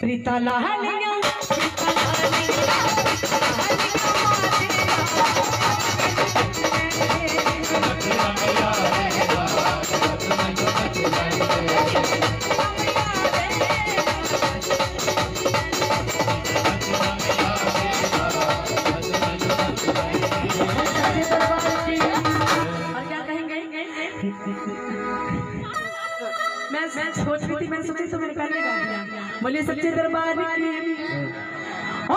प्रीता लहलिया प्रीता लहलिया मैं सोच रही थी मैंने सोचा तो मैंने पहले गा दिया बोलिए सच्चे दरबार की ओ